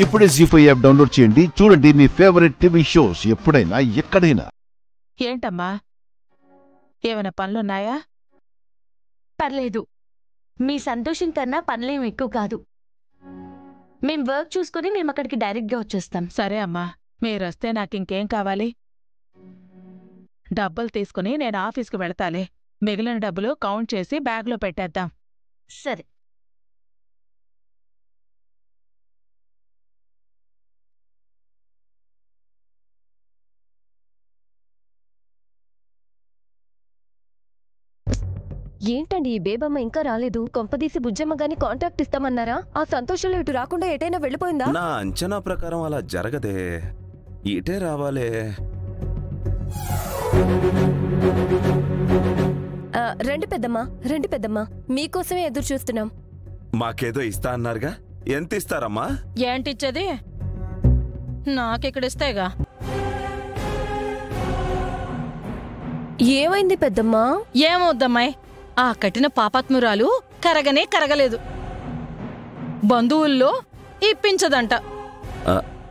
ఇప్పుడే G five app download చేయండి. చూడండి మీ ఫేవరెట్ టీవీ షోస్ ఎప్పుడైనా ఎక్కడైనా. ఏంటమ్మా? ఏమైనా పనులున్నాయా? పర్లేదు. మీ సంతోషం కన్నా పనులేం ఎక్కువ కాదు. మేం వర్క్ చూసుకొని మేము అక్కడికి డైరెక్ట్గా వచ్చేస్తాం. సరే అమ్మా. మీరొస్తే నాకింకేం కావాలి? డబ్బులు తీసుకుని నేను ఆఫీస్కి వెళతాలే. మిగిలిన డబ్బులు కౌంట్ చేసి బ్యాగ్లో పెట్టేద్దాం. సరే. ఏంటండి ఈ బేబమ్మ ఇంకా రాలేదు? కొంపదీసి బుజ్జమ్మ గాని కాంటాక్ట్ ఇస్తామన్నారా? ఆ సంతోషంలో ఇటు రాకుండా ఎటైనా వెళ్ళిపోయిందా? నా అంచనా ప్రకారం అలా జరగదే. ఇటే రావాలే. రండి పెద్దమ్మా రండి పెద్దమ్మా. మీకోసమే ఎదురు చూస్తున్నాం. మాకేదో ఇస్తా అన్నారుగా? ఎంత ఇస్తారమ్మా? ఏంటిచ్చేది? నాకిక్కడిస్తేగా ఏమైంది పెద్దమ్మా? ఏమవుద్దమ్మాయి ఆ కట్టిన పాపాత్మురాలు కరగనే కరగలేదు. బంధువుల్లో ఇప్పించదంట.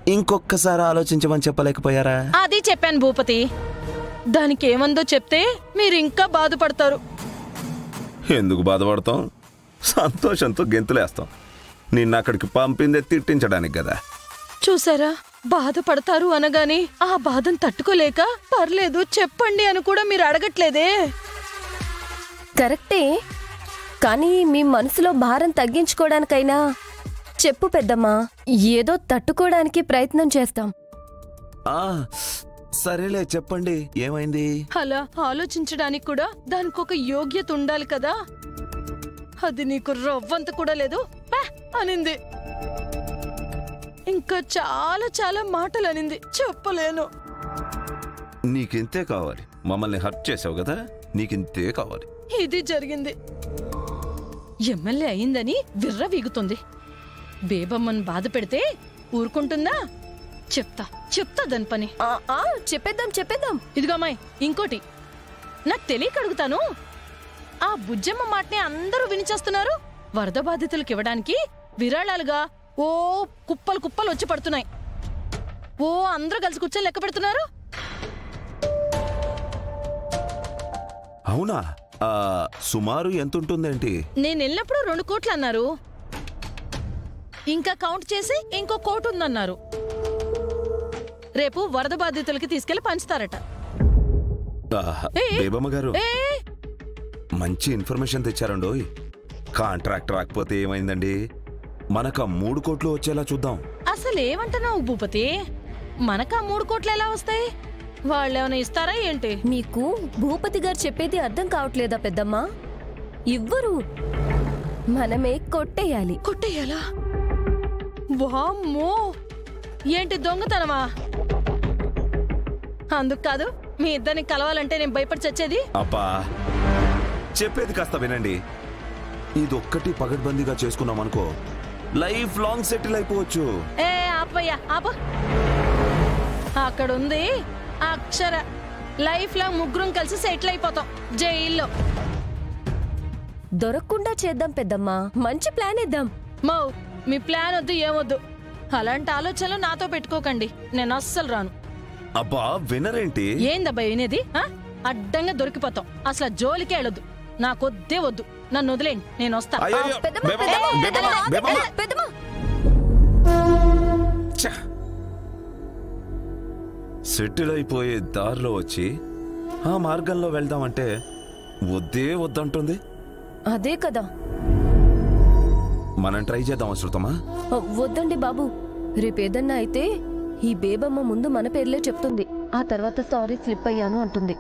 ఇంకొక్కసారి ఆలోచించమని చెప్పలేకపోయారా? అది చెప్పాను భూపతి. దానికి ఏమందో చెప్తే మీరింకా బాధపడతారు. ఎందుకు బాధపడతాం? సంతోషంతో గెంతులేస్తాం. నిన్న అక్కడికి పంపిందే తిట్టించడానికి కదా. చూసారా? బాధపడతారు అనగాని ఆ బాధను తట్టుకోలేక పర్లేదు చెప్పండి అని కూడా మీరు అడగట్లేదే. కరెక్టే. కానీ మీ మనసులో భారం తగ్గించుకోవడానికైనా చెప్పు పెద్దమ్మా ఏదో తట్టుకోవడానికి ప్రయత్నం చేస్తాం. ఆ సరేలే చెప్పండి. ఏమైంది? అలా ఆలోచించడానికి కూడా దానికి ఒక యోగ్యత ఉండాలి కదా. అది నీకు రవ్వంత కూడా లేదు. పా అనింది. ఇంకా చాలా చాలా మాటలు అనింది. చెప్పలేను. నీకింతే కావాలి. మమ్మల్ని హర్ట్ చేసావు కదా? నీకింతే కావాలి. ఇది జరిగింది. ఎమ్మెల్యే అయిందని విర్ర వీగుతుంది. బేబమ్మను బాధ పెడితే ఊరుకుంటుందా? చెప్తా చెప్తా దాని పని. ఆ, ఆ, చెప్పేద్దాం చెప్పేద్దాం. ఇదిగో అమ్మాయి ఇంకోటి. నాకు తెలియక అడుగుతాను. ఆ బుజ్జమ్మ మాటని అందరూ వినిచేస్తున్నారు. వరద బాధితులకు ఇవ్వడానికి విరాళాలుగా ఓ కుప్పలు కుప్పలు వచ్చి పడుతున్నాయి. ఓ అందరూ కలిసి కూర్చొని లెక్క పెడుతున్నారు. అవునా? సుమారు ఎంత ఉంటుందేంటి నేను వెళ్ళినప్పుడు రెండు కోట్లు అన్నారు ఇంకా కౌంట్ చేసి ఇంకో కోటు ఉందన్నారు. రేపు వరద బాధితులకి తీసుకెళ్ళి పంచుతారట. బేబమ్మ గారు. మంచి ఇన్ఫర్మేషన్ తెచ్చారండోయ్. కాంట్రాక్ట్ రాకపోతే ఏమైందండి? మనకు ఆ మూడు కోట్లు వచ్చేలా చూద్దాం. అసలు ఏమంటున్నావు భూపతి? మనకా మూడు కోట్లు ఎలా వస్తాయి? వాళ్ళేమైనా ఇస్తారా ఏంటి? మీకు భూపతి గారు చెప్పేది అర్థం కావట్లేదా పెద్దమ్మా? ఇవ్వరు మనమే కొట్టేయాలి. కొట్టేయాలా? వామ్మో! ఏంటి దొంగతనమా? అందుకు కాదు మీ ఇద్దరిని కలవాలంటే నేను భయపడి చచ్చేది? అబ్బా! చెప్పేది కాస్త వినండి. ఇదొక్కటి పగడ్బందీగా చేసుకున్నాం అనుకో లైఫ్ లాంగ్ సెటిల్ అయిపోవచ్చు. ఏ ఆపయ్యా ఆప. అక్కడ అక్షర లైఫ్లో ముగ్గురం కలిసి సెటిల్ అయిపోతాం జైల్లో. దొరకకుండా చేద్దాం పెద్దమ్మా. మంచి ప్లాన్ ఇద్దాం. మౌ మీ ప్లాన్ వద్దు ఏమొద్దు. అలాంటి ఆలోచనలు నాతో పెట్టుకోకండి. నేను అస్సలు రాను. అబ్బా వినరేంటి? ఏందబ్బా వినేది? ఆ? అడ్డంగా దొరికిపోతాం. అసలు జోలికే వెళ్ళొద్దు. నాకొద్దే వద్దు నన్ను వదిలేండి నేను వస్తా. పెద్దమ్మ, సెటిల్ అయిపోయే దారిలో వచ్చి ఆ మార్గంలో వెళ్దామంటే వద్దే వద్దంటుంది. అదే కదా. మనం ట్రై చేద్దాం శృతమా? వద్దండి బాబు. రేపేదన్నా అయితే ఈ బేబమ్మ ముందు మన పేర్లే చెప్తుంది. ఆ తర్వాత సారీ స్లిప్ అయ్యాను అంటుంది.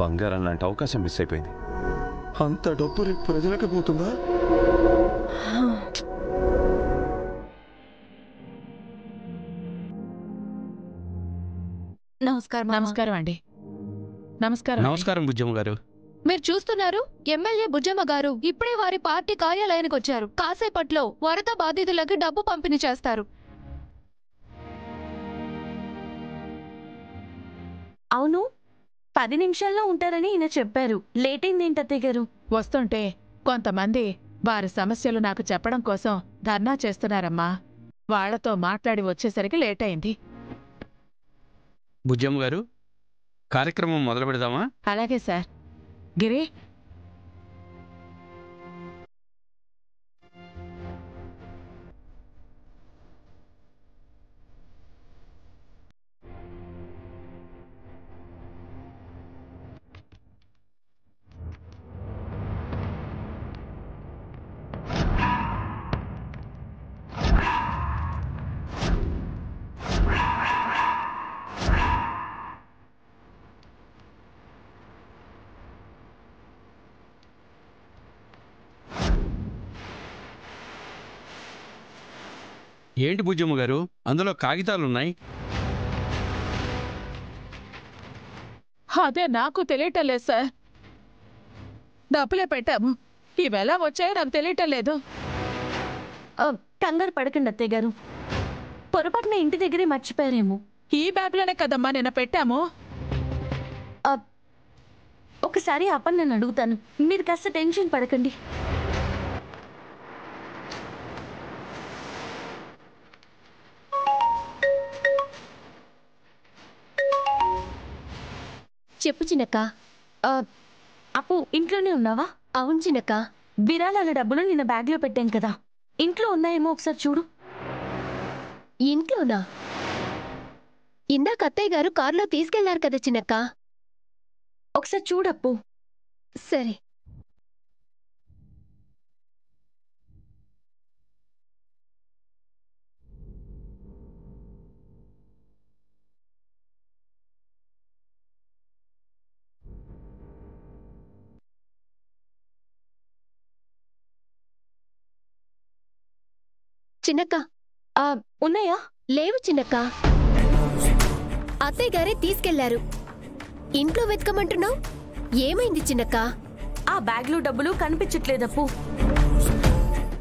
బంగారం లాంటి అవకాశం మిస్ అయిపోయింది. అంత డబ్బు రేపు ప్రజలకు పోతుందా? నమస్కారం నమస్కారం అండి. నమస్కారం అండి. నమస్కారం బుజ్జమ్మ గారు. మీరు చూస్తున్నారు ఎమ్మెల్యే బుజ్జమ్మ గారు ఇప్పుడే వారి పార్టీ కార్యాలయానికి వచ్చారు. కాసేపట్లో వరద బాధితులకి డబ్బు పంపిణీ చేస్తారు. అవును పది నిమిషాల్లో ఉంటారని ఈయన చెప్పారు. లేట్ అయింది ఏంటి అత్తయ్య గారు? వస్తుంటే కొంతమంది వారి సమస్యలు నాకు చెప్పడం కోసం ధర్నా చేస్తున్నారమ్మా. వాళ్ళతో మాట్లాడి వచ్చేసరికి లేట్ అయింది భుజం గారు కార్యక్రమం మొదలు పెడదామా అలాగే సార్. గిరి ఏంటి బుజ్జమ్మ గారు? అందులో కాగితాలున్నాయి. అదే నాకు తెలియటం లేదు సార్. డబ్బులే పెట్టాము ఇవెలా వచ్చాయో నాకు తెలియటం లేదు. కంగారు పడకండి అత్తయ్య గారు. పొరపాటున ఇంటి దగ్గరే మర్చిపోయారేమో. ఈ బ్యాగ్లోనే కదమ్మా నిన్న పెట్టాము. ఆ, ఒకసారి అప్పని నేను అడుగుతాను. మీరు కాస్త టెన్షన్ పడకండి. చెప్పు చిన్నక్క. ఆ, అప్పు ఇంట్లోనే ఉన్నావా? అవును చిన్నక్క. విరాళాల డబ్బులు నిన్న బ్యాగ్లో పెట్టాం కదా. ఇంట్లో ఉన్నాయేమో ఒకసారి చూడు. ఇంట్లోనా? ఇందాక అత్తయ్య గారు కారులో తీసుకెళ్ళారు కదా చిన్నక్క. ఒకసారి చూడప్పు. సరే. చిన్నక్క. ఉన్నాయా? లేవు చిన్నక్క. అత్తయ్య గారే తీసుకెళ్ళారు. ఇంట్లో వెతకమంటున్నావు? ఏమైంది చిన్నక్క? ఆ బ్యాగ్లో డబ్బులు కనిపించట్లేదప్పు.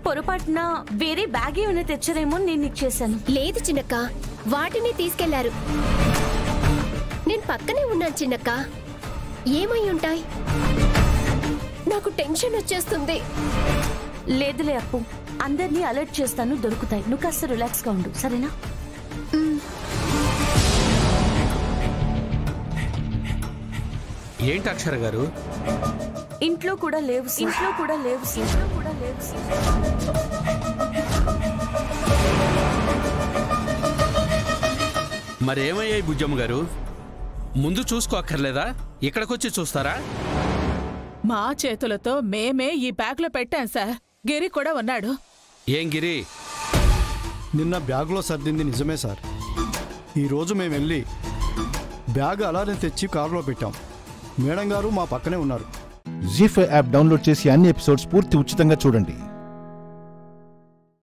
పొరపాటున వేరే బ్యాగ్ ఏమైనా తెచ్చారేమో నేను నీకు చేశాను లేదు చిన్నక్క. వాటిని తీసుకెళ్ళారు. నేను పక్కనే ఉన్నాను చిన్నక్క. ఏమై ఉంటాయి? నాకు టెన్షన్ వచ్చేస్తుంది. లేదులే అప్పు. అందరినీ అలర్ట్ చేస్తాను దొరుకుతాయి. నువ్వు కాస్త రిలాక్స్గా ఉండు సరేనా? ఏంటి అక్షర గారు? ఇంట్లో కూడా లేవు. ఇంట్లో కూడా లేవు. ఇంట్లో కూడా లేవు. మరేమయ్యాయి బుజ్జమ్మ గారు? ముందు చూసుకోక్కర్లేదా ఇక్కడికొచ్చి చూస్తారా? మా చేతులతో మేమే ఈ బ్యాగ్లో పెట్టాం సార్. గిరి కూడా ఉన్నాడు. ఏం గిరి? నిన్న బ్యాగ్లో సర్దింది నిజమే సార్. ఈరోజు మేము వెళ్ళి బ్యాగ్ అలానే తెచ్చి కారులో పెట్టాం. మేడం గారు మా పక్కనే ఉన్నారు. జీ ఫైవ్ యాప్ డౌన్లోడ్ చేసి అన్ని ఎపిసోడ్స్ పూర్తి ఉచితంగా చూడండి.